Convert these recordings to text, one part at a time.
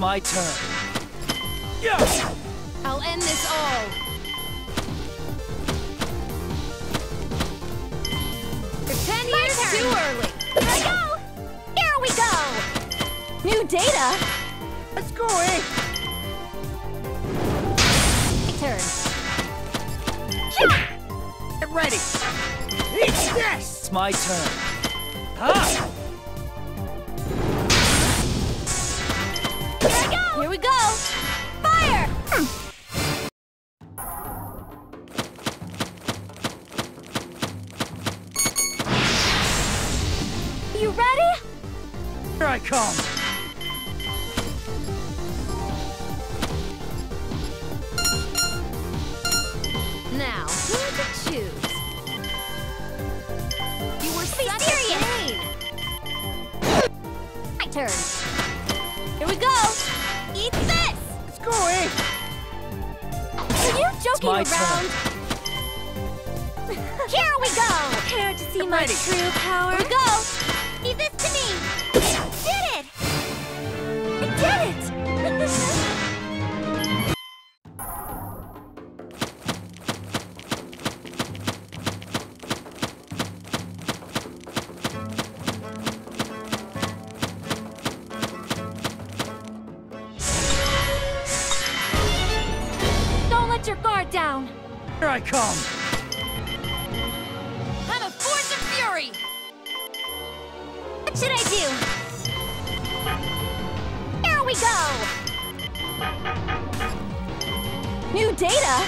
win! It's my turn. Yes. I'll end this all. You're ten years turn. too early. Here I go! Here we go! New data? Let's go, eh? Turn. Yeah. Get ready. Eat this. It's my turn. Huh? Here I go! Here we go! Fire! You ready? Here I come. Now, who to choose? You were Be such serious. a pain. My turn. Joking my around? Here we go! Care to see Get my ready. true power? Here we go! Here I come. I'm a force of fury. What should I do? Here we go! New data?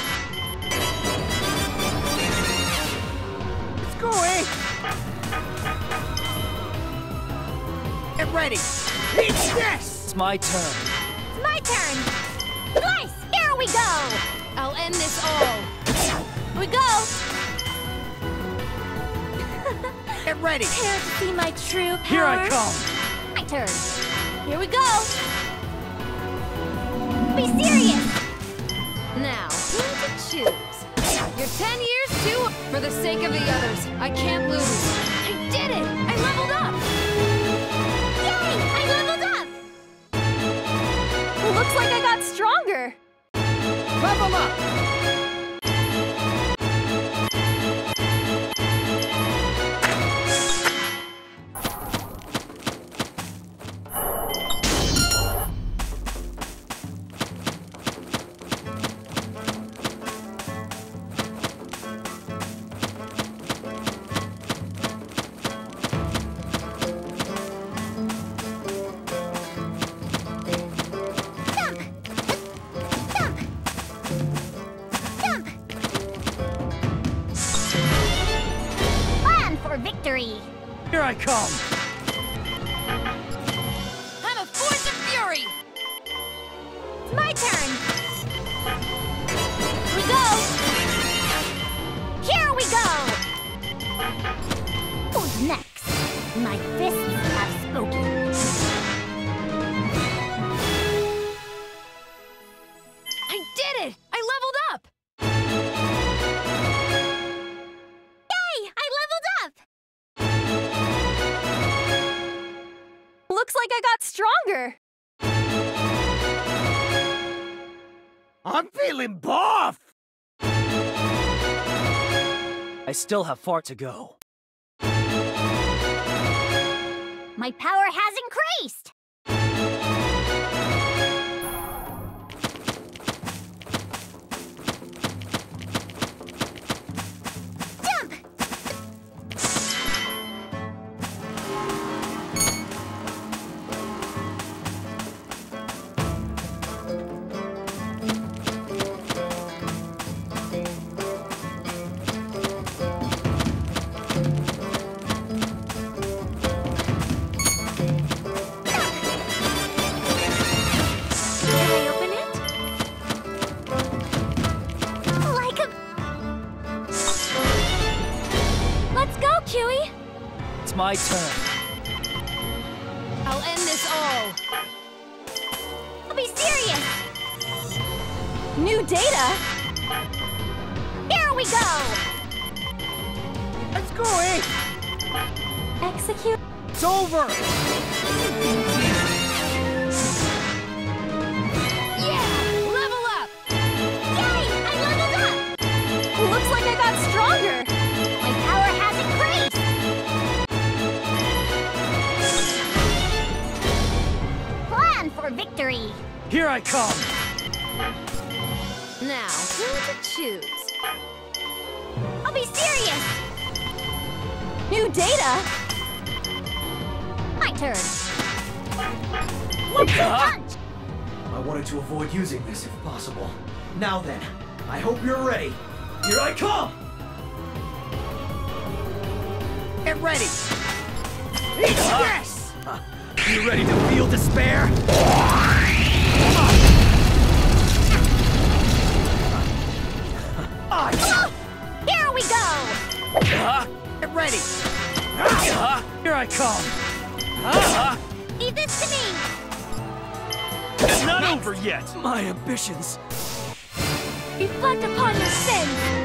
Let's go, eh? Get ready. Eat this. It's my turn. It's my turn! Slice! Here we go! I'll end this all. Here we go! Get ready. Care to see my true power? Here I come. My turn. Here we go! Be serious! Now, who to choose? You're ten years too For the sake of the others, I can't lose. I did it! I leveled up! Yay! I leveled up! Looks like I got stronger! Level up. Victory! Here I come. I'm a force of fury! It's my turn! Here I'm feeling buff. I still have far to go. My power has increased! Kiwi! It's my turn. I'll end this all. I'll be serious! New data? Here we go! Let's go, eh? Execute. It's over. I come! Now, who to choose? I'll be serious! New data? My turn. Two Huh? punch! I wanted to avoid using this if possible. Now then, I hope you're ready. Here I come! Get ready! Eat this! You ready to feel despair? Go! Get ready! Ah, Here I come! Leave this to me! It's not over yet! My ambitions. Reflect upon your sins.